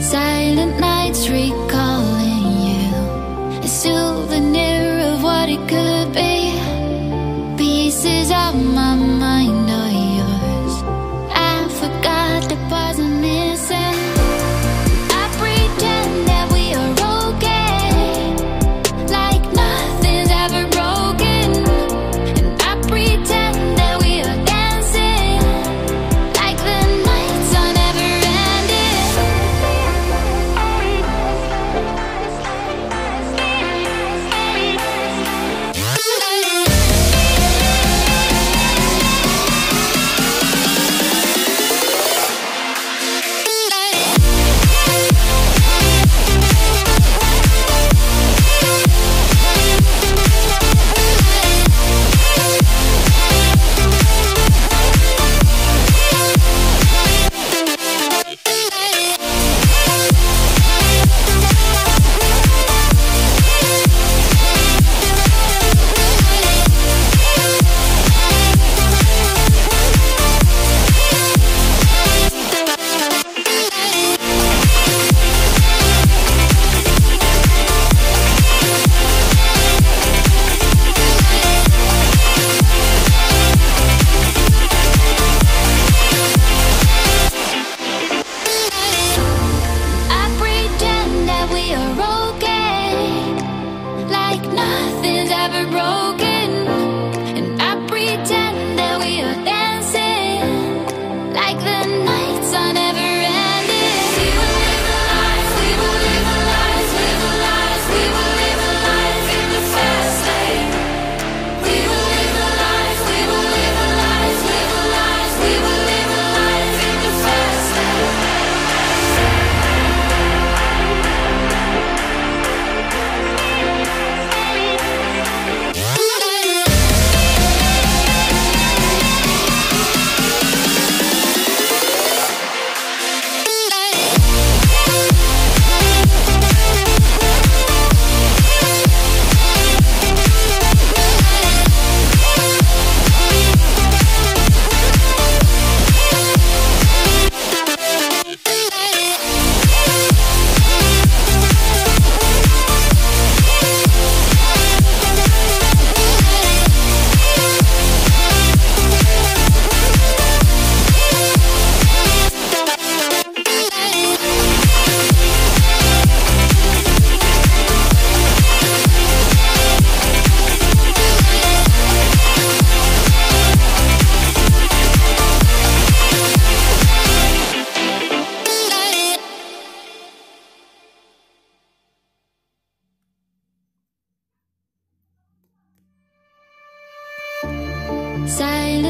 Silent nights recalling you. like nothing's ever broken. 在。